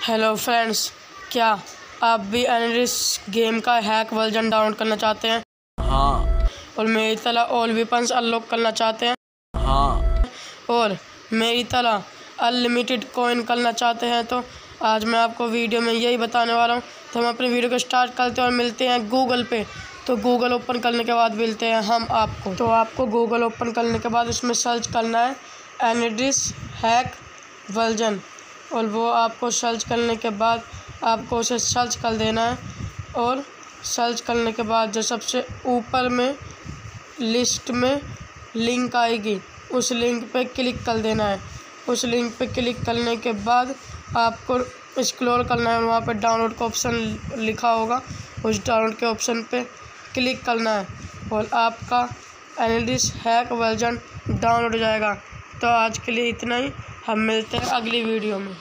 Hello friends क्या आप भी एनरिस गेम का हैक वर्जन डाउनलोड करना चाहते हैं? हाँ। और मेरी तरह ऑल वेपन्स अनलॉक करना चाहते हैं? हाँ। और मेरी तरह अनलिमिटेड कॉइन करना चाहते हैं तो आज मैं आपको वीडियो में यही बताने वाला हूँ। तो हम अपनी वीडियो को स्टार्ट करते हैं और मिलते हैं गूगल पे। तो गूगल ओपन करने के बाद मिलते हैं हम आपको। तो आपको गूगल ओपन करने के बाद उसमें सर्च करना है एनरिस हैक वर्जन और वो आपको सर्च करने के बाद आपको उसे सर्च कर देना है। और सर्च करने के बाद जो सबसे ऊपर में लिस्ट में लिंक आएगी, उस लिंक पे क्लिक कर देना है। उस लिंक पे क्लिक करने के बाद आपको स्क्रॉल करना है। वहाँ पे डाउनलोड का ऑप्शन लिखा होगा, उस डाउनलोड के ऑप्शन पे क्लिक करना है। और आपका एनलिस हैक वर्जन डाउनलोड हो जाएगा। तो आज के लिए इतना ही। हम मिलते हैं अगली वीडियो में।